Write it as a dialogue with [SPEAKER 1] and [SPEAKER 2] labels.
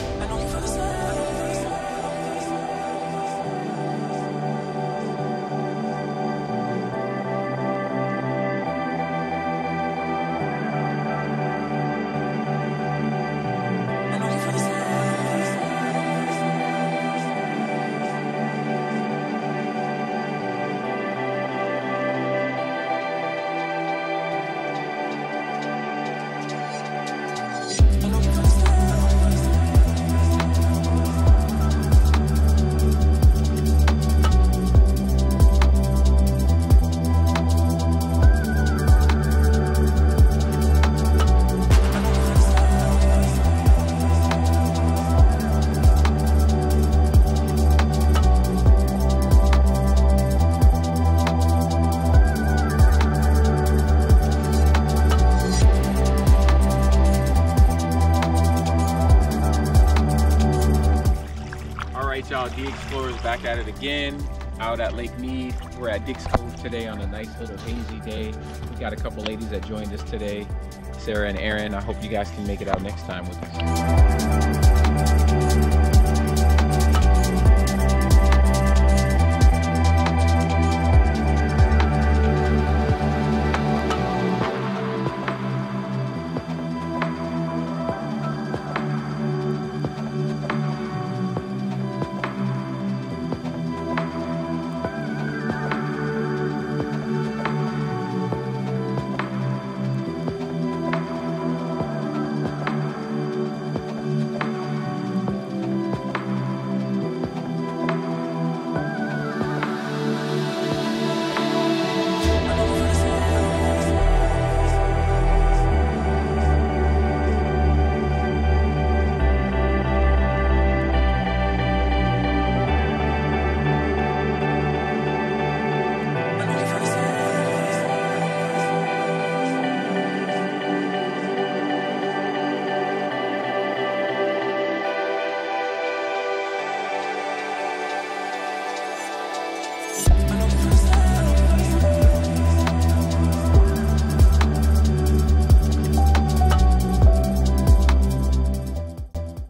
[SPEAKER 1] I know y'all. Explorers back at it again. Out at Lake Mead. We're at Dick's Cove today on a nice little hazy day. We got a couple ladies that joined us today, Sarah and Aaron. I hope you guys can make it out next time with us.